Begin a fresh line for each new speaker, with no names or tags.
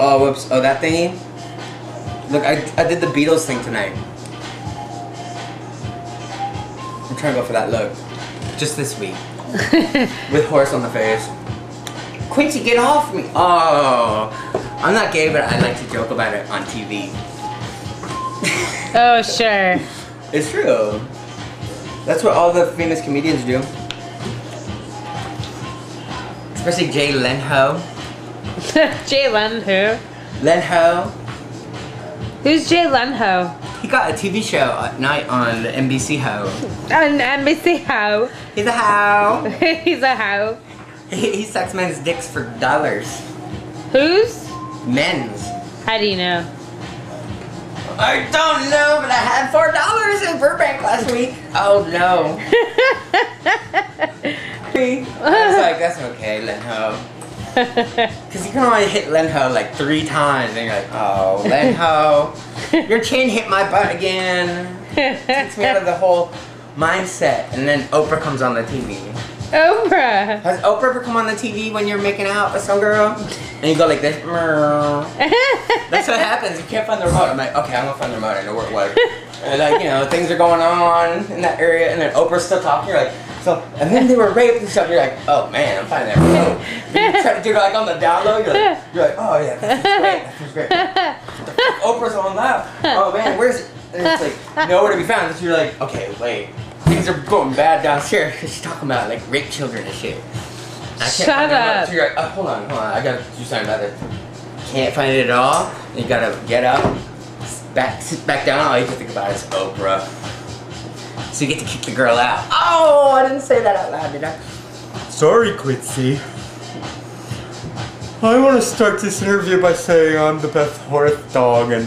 Oh, whoops. Oh, that thingy? Look, I, I did the Beatles thing tonight. I'm trying to go for that look. Just this week. With horse on the face. Quincy, get off me! Oh, I'm not gay, but I like to joke about it on TV.
oh, sure.
It's true. That's what all the famous comedians do. Especially Jay Leno.
Jay who?
Leno.
Who's Jay Leno?
He got a TV show at night on NBC Ho.
On NBC How.
He's a how.
He's a how.
He, he sucks men's dicks for dollars.
Who's?
Men's.
How do you know?
I don't know, but I had four dollars in Burbank last week. Oh no. I was like, that's okay, Lenho. Because you can only hit Lenho like three times, and you're like, oh, Lenho, your chin hit my butt again. Takes me out of the whole mindset. And then Oprah comes on the TV.
Oprah.
Has Oprah ever come on the TV when you're making out with some girl? And you go like this. That's what happens. You can't find the remote. I'm like, okay, I'm gonna find the remote. I know where it was. And like, you know, things are going on in that area, and then Oprah's still talking. You're like, so, and then they were raped and stuff. You're like, oh man, I'm finding that remote. And you try to do it like on the down low. You're like, you're like, oh yeah, that's great. That's great. Oprah's on that. Oh man, where's it? And it's like nowhere to be found. So you're like, okay, wait. Things are going bad downstairs because she's talking about like rape children and shit. I can't
Shut
find the remote.
up.
So you're like, oh, hold on, hold on. I gotta do something about it. Can't find it at all. And you gotta get up, back, sit back down. All you can think about is Oprah. So you get to kick the girl out. Oh, I didn't say that out loud, did I? Sorry, Quincy. I want to start this interview by saying I'm the best horse dog and